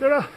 だから。